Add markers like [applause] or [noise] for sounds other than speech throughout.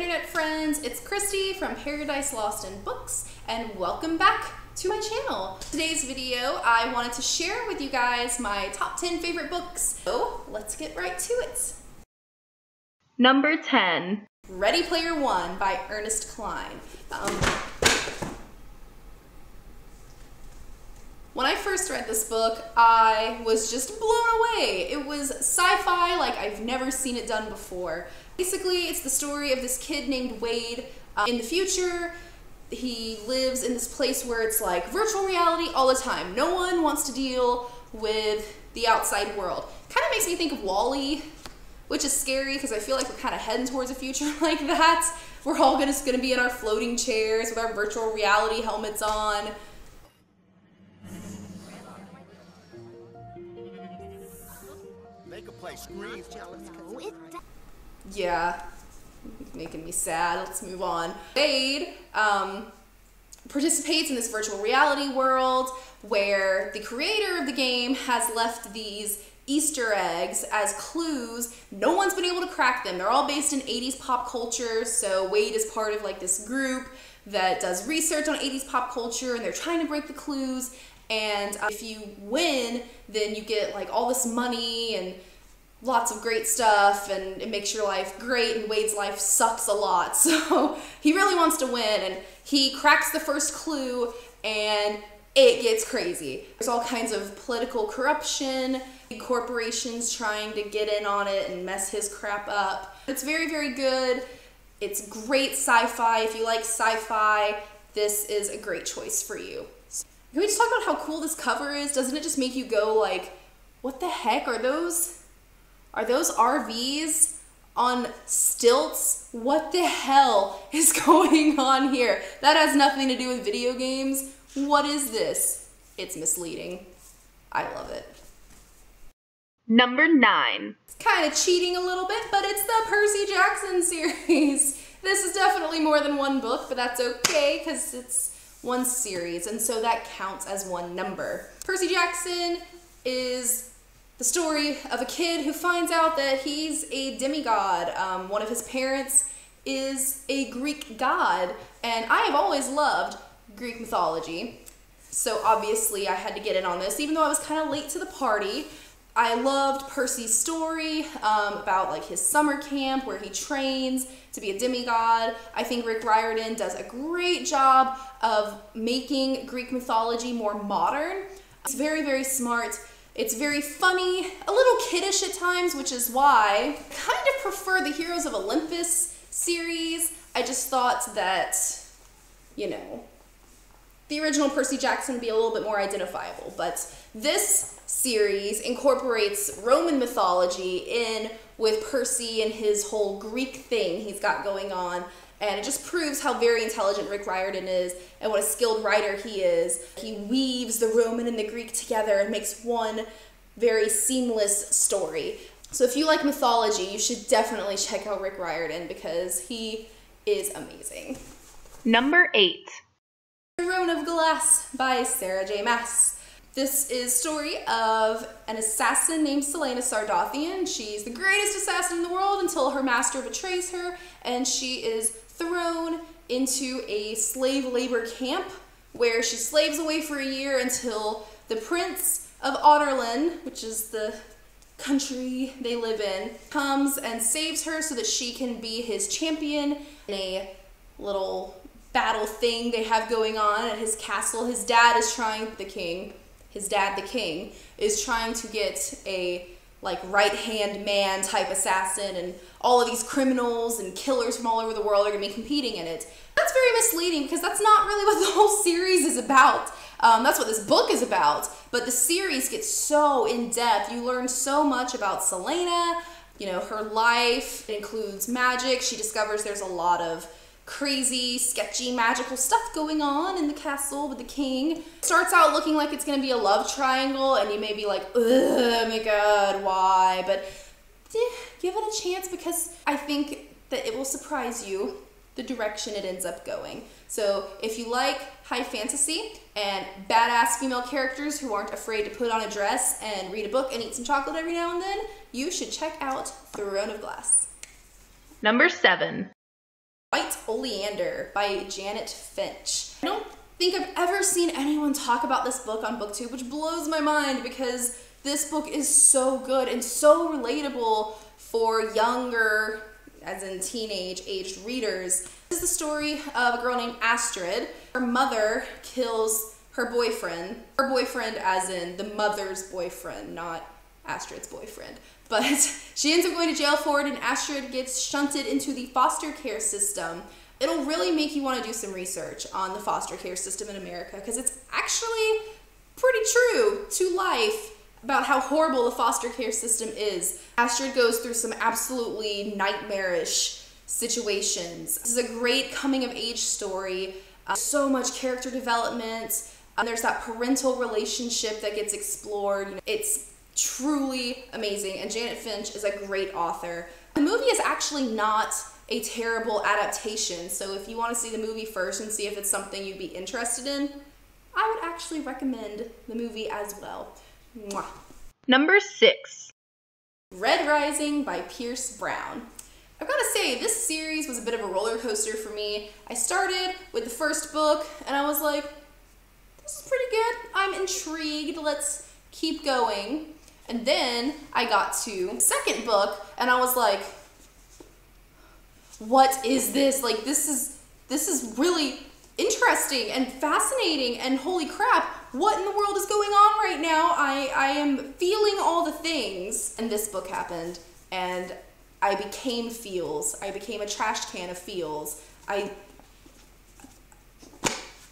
internet friends, it's Christy from Paradise Lost in Books, and welcome back to my channel. Today's video, I wanted to share with you guys my top 10 favorite books. So let's get right to it. Number 10. Ready Player One by Ernest Cline. Um, when I first read this book, I was just blown away. It was sci-fi like I've never seen it done before. Basically, it's the story of this kid named Wade. Uh, in the future, he lives in this place where it's like virtual reality all the time. No one wants to deal with the outside world. Kind of makes me think of WALL-E, which is scary because I feel like we're kind of heading towards a future [laughs] like that. We're all gonna, gonna be in our floating chairs with our virtual reality helmets on. Make a place scream. Yeah, making me sad. Let's move on. Wade um, participates in this virtual reality world where the creator of the game has left these Easter eggs as clues. No one's been able to crack them. They're all based in 80s pop culture, so Wade is part of like this group that does research on 80s pop culture and they're trying to break the clues. And uh, if you win, then you get like all this money and lots of great stuff and it makes your life great and Wade's life sucks a lot. [laughs] So he really wants to win and he cracks the first clue and it gets crazy. There's all kinds of political corruption, corporations trying to get in on it and mess his crap up. It's very, very good. It's great sci-fi. If you like sci-fi, this is a great choice for you. Can we just talk about how cool this cover is? Doesn't it just make you go like, what the heck are those? Are those RVs on stilts? What the hell is [laughs] going on here? That has nothing to do with video games. What is this? It's misleading. I love it. Number nine. It's kind of cheating a little bit, but it's the Percy Jackson [laughs] series. This is definitely more than one book, but that's okay because it's one series, and so that counts as one number. Percy Jackson is the story of a kid who finds out that he's a demigod. Um, one of his parents is a Greek god, and I have always loved Greek mythology. So obviously I had to get in on this, even though I was kind of late to the party. I loved Percy's story um, about like his summer camp where he trains to be a demigod. I think Rick Riordan does a great job of making Greek mythology more modern. It's very, very smart. It's very funny, a little kiddish at times, which is why I kind of prefer the Heroes of Olympus series. I just thought that, you know, the original Percy Jackson be a little bit more identifiable, but this series incorporates Roman mythology in with Percy and his whole Greek thing he's got going on and it just proves how very intelligent Rick Riordan is and what a skilled writer he is. He weaves the Roman and the Greek together and makes one very seamless story. So if you like mythology, you should definitely check out Rick Riordan because he is amazing. Number eight. Throne of Glass by Sarah J. Maas. This is story of an assassin named Celaena Sardothien. She's the greatest assassin in the world until her master betrays her, and she is thrown into a slave labor camp where she slaves away for a year until the prince of Adarlan, which is the country they live in, comes and saves her so that she can be his champion in a little battle thing they have going on at his castle. His dad is trying, the king, his dad, the king, is trying to get a like right hand man type assassin and all of these criminals and killers from all over the world are going to be competing in it. That's very misleading because that's not really [laughs] what the whole series is about. Um, that's what this book is about. But the series gets so in depth. You learn so much about Celaena, you know, her life. It includes magic. She discovers there's a lot of crazy, sketchy, magical stuff going on in the castle with the king. Starts out looking like it's gonna be a love triangle, and you may be like, oh my god, why? But eh, give it a chance because I think that it will surprise you the direction it ends up going. So if you like high fantasy and badass female characters who aren't afraid to put on a dress and read a book and eat some chocolate every now and then, you should check out Throne of Glass. Number seven. White Oleander by Janet Fitch. I don't think I've ever seen anyone talk about this book on BookTube, which blows my mind because this book is so good and so relatable for younger, as in teenage aged readers. This is the story of a girl named Astrid. Her mother kills her boyfriend. Her boyfriend, as in the mother's boyfriend, not Astrid's boyfriend. But [laughs] she ends up going to jail for it, and Astrid gets shunted into the foster care system. It'll really make you want to do some research on the foster care system in America because it's actually pretty true to life about how horrible the foster care system is. Astrid goes through some absolutely nightmarish situations. This is a great coming of age story. Uh, so much character development. Um, there's that parental relationship that gets explored. It's truly amazing, and Janet Fitch is a great author. The movie is actually not a terrible adaptation, so if you want to see the movie first and see if it's something you'd be interested in, I would actually recommend the movie as well. Mwah. Number 6. Red Rising by Pierce Brown. I've got to say, this series was a bit of a roller coaster for me. I started with the first book, and I was like, this is pretty good. I'm intrigued. Let's keep going. And then I got to second book, and I was like, what is this? Like, this is this is really interesting and fascinating and holy crap what in the world is going on right now? I i am feeling all the things. And this book happened and i became feels. I became a trash can of feels. I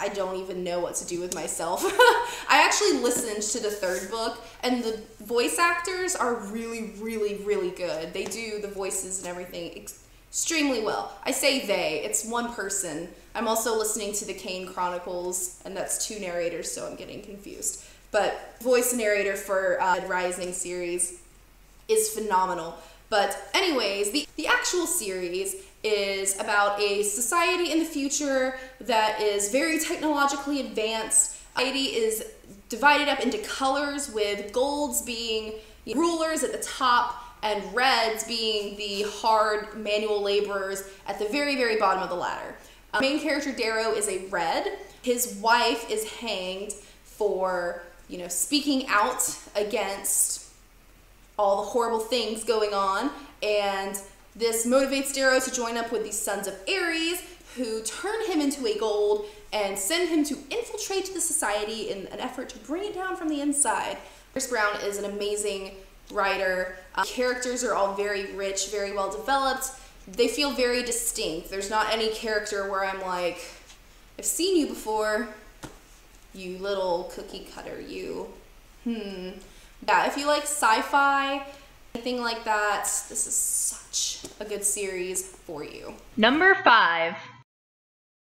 I don't even know what to do with myself. [laughs] I actually listened to the third book, and the voice actors are really, really, really good. They do the voices and everything extremely well. I say they, it's one person. I'm also listening to the Kane Chronicles, and that's two narrators, so I'm getting confused. But voice narrator for uh, Rising series is phenomenal. But anyways, the, the actual series is about a society in the future that is very technologically advanced. Society is divided up into colors with golds being rulers at the top and reds being the hard manual laborers at the very, very bottom of the ladder. Um, main character Darrow is a red. His wife is hanged for, you know, speaking out against all the horrible things going on. And this motivates Darrow to join up with the Sons of Ares, who turn him into a gold and send him to infiltrate the society in an effort to bring it down from the inside. Pierce Brown is an amazing writer. Uh, characters are all very rich, very well developed. They feel very distinct. There's not any character where I'm like, I've seen you before, you little cookie cutter, you. Hmm. Yeah, if you like sci fi, anything like that, this is such a good series for you. Number 5.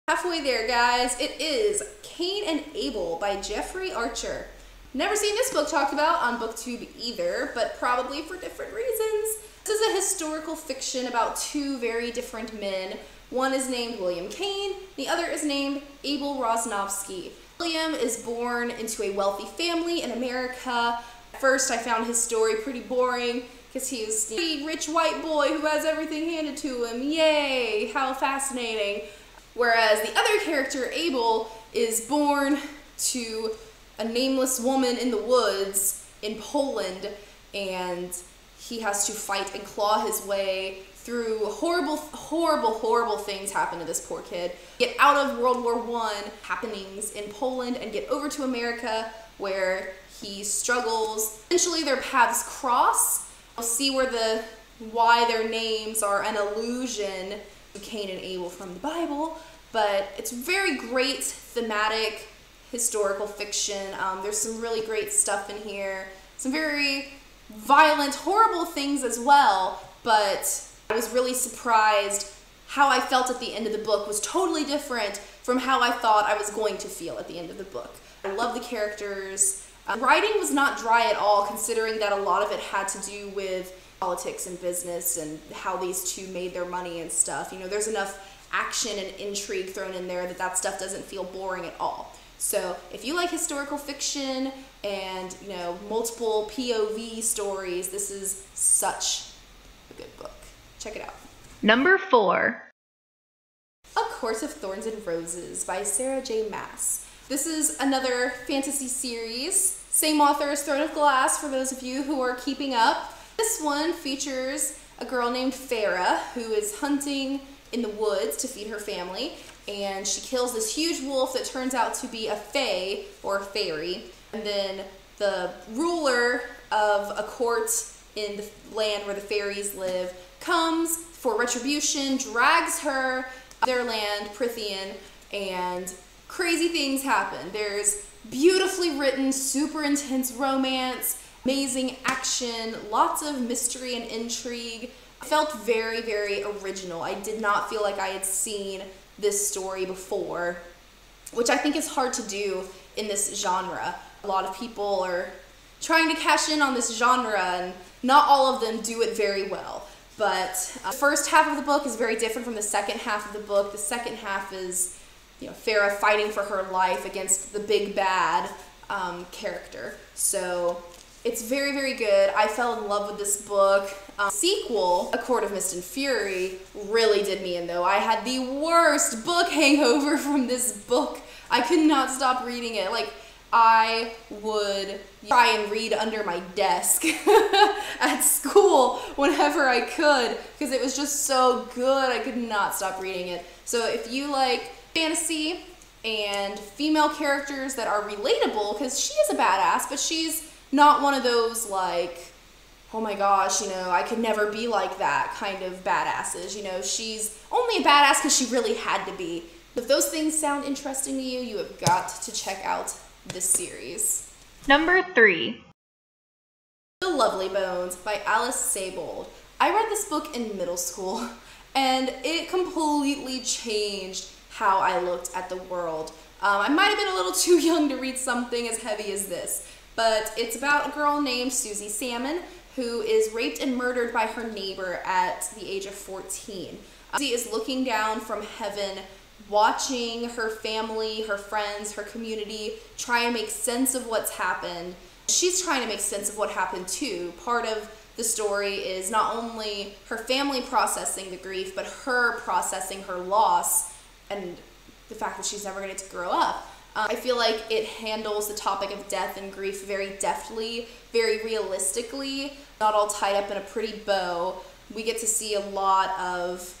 Halfway there, guys. It is Kane and Abel by Jeffrey Archer. Never seen this book talked about on BookTube either, but probably for different reasons. This is a historical fiction about two very different men. One is named William Kane, the other is named Abel Rosnovsky. William is born into a wealthy family in America. First, I found his story pretty boring because he's a rich white boy who has everything handed to him. Yay, how fascinating. Whereas the other character, Abel, is born to a nameless woman in the woods in Poland, and he has to fight and claw his way through horrible, horrible, horrible things happen to this poor kid. Get out of World War One happenings in Poland and get over to America where he struggles. Eventually, their paths cross. We'll see where the why their names are an allusion to Cain and Abel from the Bible, but it's very great thematic historical fiction. Um, there's some really great stuff in here. Some very violent, horrible things as well, but I was really surprised how I felt at the end of the book was totally different from how I thought I was going to feel at the end of the book. I love the characters. Um, writing was not dry at all, considering that a lot of it had to do with politics and business and how these two made their money and stuff. You know, there's enough action and intrigue thrown in there that that stuff doesn't feel boring at all. So if you like historical fiction and you know multiple POV stories, this is such a good book. Check it out. Number 4. A Court of Thorns and Roses by Sarah J. Maas. This is another fantasy series, same author as Throne of Glass for those of you who are keeping up. This one features a girl named Feyre who is hunting in the woods to feed her family, and she kills this huge wolf that turns out to be a fae or a fairy. And then the ruler of a court in the land where the fairies live comes for retribution, drags her their land, Prythian, and crazy things happen. There's beautifully written, super intense romance, amazing action, lots of mystery and intrigue. It felt very, very original. I did not feel like I had seen this story before, which I think is hard to do in this genre. A lot of people are trying to cash in on this genre, and not all of them do it very well. But uh, the first half of the book is very different from the second half of the book. The second half is, you know, Feyre fighting for her life against the big bad um, character. So it's very, very good. I fell in love with this book. Um, sequel, A Court of Mist and Fury, really did me in though. I had the worst book [laughs] hangover from this book. I could not stop reading it. Like, I would try and read under my desk [laughs] at school whenever I could because it was just so good. I could not stop reading it. So if you like fantasy and female characters that are relatable, because she is a badass, but she's not one of those like, oh my gosh, you know, I could never be like that kind of badasses. You know, she's only a badass because she really had to be. If those things sound interesting to you, you have got to check out this series. Number three. The Lovely Bones by Alice Sebold. I read this book in middle school [laughs] and it completely changed how I looked at the world. Um, I might have been a little [laughs] too young to read something as heavy as this, but it's about a girl named Susie Salmon who is raped and murdered by her neighbor at the age of 14. Susie is looking down from heaven watching her family, her friends, her community try and make sense of what's happened. She's trying to make sense of what happened too. Part of the story is not only her family processing the grief, but her processing her loss and the fact that she's never going to grow up. Um, I feel like it handles the topic of death and grief very deftly, very realistically, not all tied up in a pretty bow. We get to see a lot of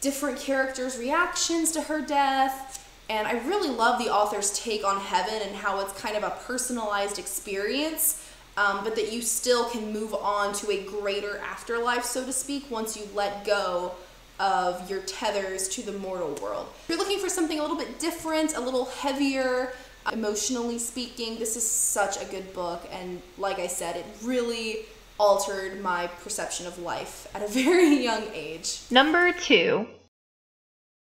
different characters' reactions to her death. And I really love the author's take on heaven and how it's kind of a personalized experience, um, but that you still can move on to a greater afterlife, so to speak, once you let go of your tethers to the mortal world. If you're looking for something a little bit different, a little heavier, emotionally speaking, this is such a good book. And like I said, it really altered my perception of life at a very [laughs] young age. Number two.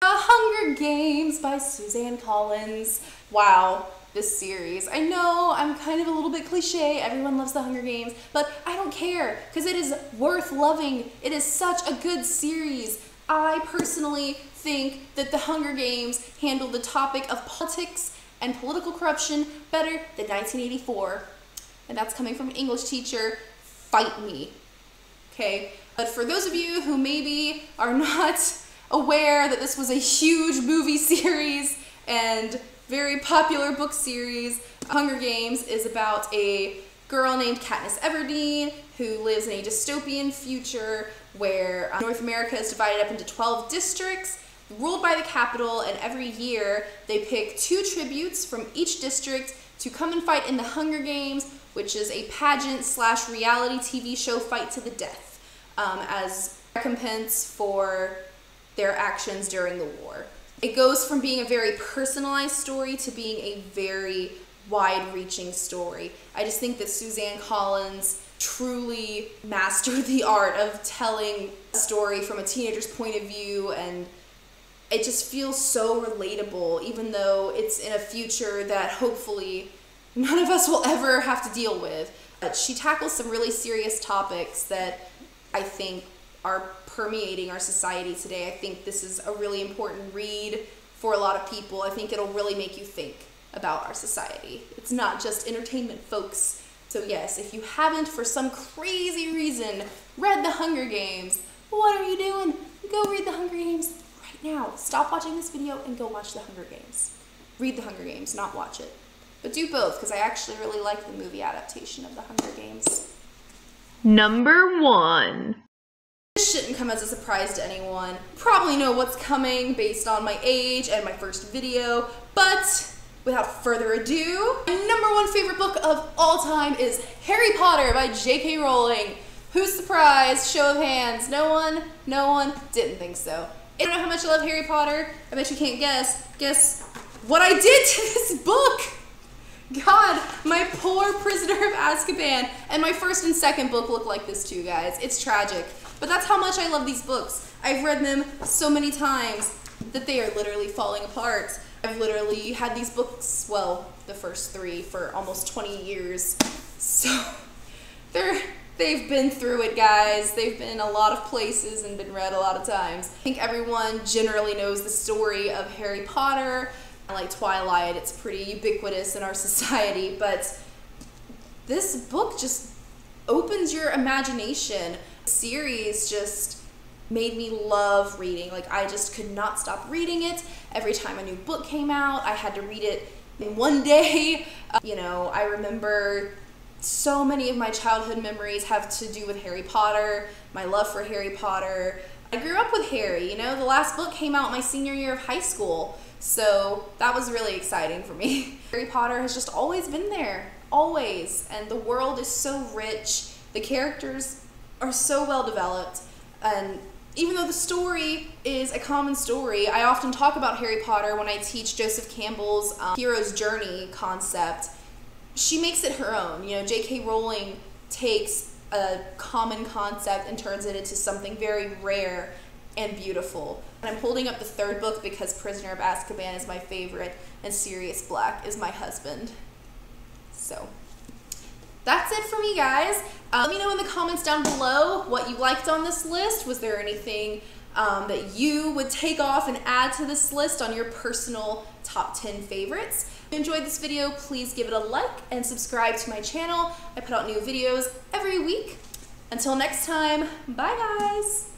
The Hunger Games by Suzanne Collins. Wow, this series. I know I'm kind of a little bit cliche. Everyone loves The Hunger Games, but I don't care because it is worth loving. It is such a good series. I personally think that The Hunger Games handled the topic of politics and political corruption better than 1984. And that's coming from an English teacher fight me. Okay? But for those of you who maybe are [laughs] not aware that this was a huge movie series and very popular book series, Hunger Games is about a girl named Katniss Everdeen who lives in a dystopian future where uh, North America is divided up into 12 districts ruled by the Capitol and every year they pick two tributes from each district to come and fight in the Hunger Games which is a pageant slash reality TV show fight to the death um, as recompense for their actions during the war. It goes from being a very personalized story to being a very wide reaching story. I just think that Suzanne Collins truly mastered the art of telling a story from a teenager's point of view and it just feels so relatable even though it's in a future that hopefully none of us will ever have to deal with. But she tackles some really serious topics that I think are permeating our society today. I think this is a really important read for a lot of people. I think it'll really make you think about our society. It's not just entertainment, folks. So, yes, if you haven't, for some crazy reason, read The Hunger Games, what are you doing? Go read The Hunger Games right now. Stop watching this video and go watch The Hunger Games. Read The Hunger Games, not watch it. But do both because I actually really like the movie adaptation of The Hunger Games. Number 1. This shouldn't come as a surprise to anyone. Probably know what's coming based on my age and my first video, but without further ado, my number one favorite book of all time is Harry Potter by J.K. Rowling. Who's surprised? Show of hands. No one? No one? Didn't think so. I don't know how much I love Harry Potter. I bet you can't guess. Guess what I did to [laughs] this book. God, my poor prisoner of Azkaban. And my first and second book look like this too, guys. It's tragic. But that's how much I love these books. I've read them so many times that they are literally falling apart. I've literally had these books, well, the first three, for almost 20 years. So [laughs] they're they've been through it, guys. They've been in a lot of places and been read a lot of times. I think everyone generally knows the story of Harry Potter. Like Twilight, it's pretty ubiquitous in our [laughs] society, but this book just opens your imagination. The series just made me love reading. Like I just could not stop reading it. Every time a new book came out, I had to read it in [laughs] one day. Uh, you know, I remember so many of my childhood memories have to do with Harry Potter, my love for Harry Potter. I grew up with Harry, you know, the last book came out my senior year of high school. So that was really exciting for me. [laughs] Harry Potter has just always been there, always. And the world is so rich. The characters are so well developed. And even though the story is a common story, I often talk about Harry Potter when I teach Joseph Campbell's um, hero's journey concept she makes it her own. You know, J.K. Rowling takes a common concept and turns it into something very rare and beautiful. And I'm holding up the third book because Prisoner of Azkaban is my favorite and Sirius Black is my husband. So that's it for me, guys. Uh, let me know in the comments down below what you liked on this list. Was there anything um, that you would take off and add to this list on your personal top 10 favorites? If you enjoyed this video, please give it a like and subscribe to my channel. I put out new videos every week. Until next time, bye guys!